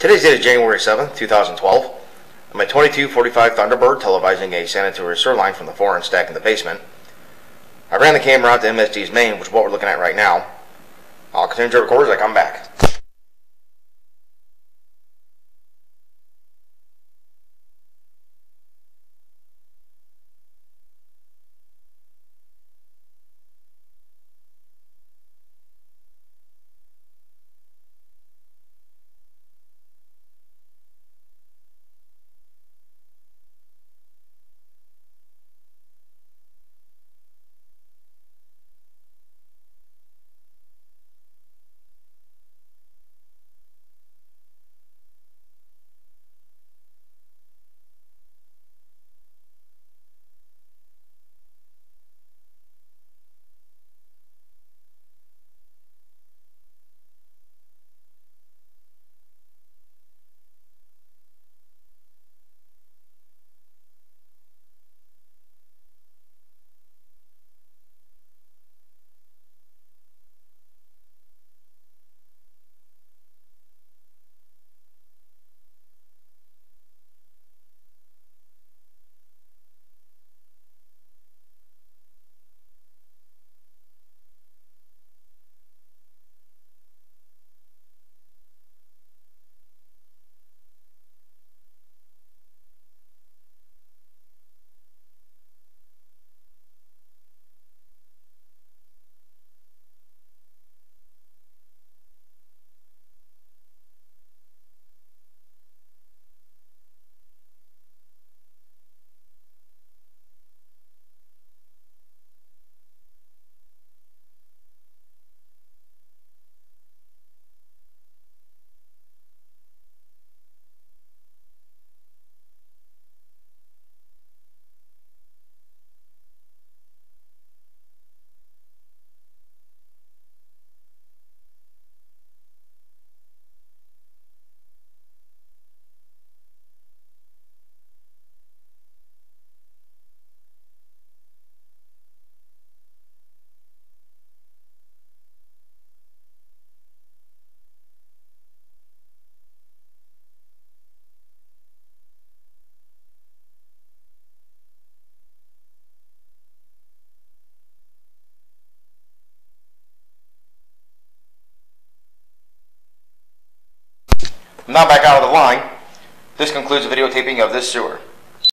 Today's date is January 7th, 2012. I'm at 2245 Thunderbird televising a sanitary sewer line from the foreign stack in the basement. I ran the camera out to MSD's main, which is what we're looking at right now. I'll continue to record as I come back. I'm now back out of the line. This concludes the videotaping of this sewer.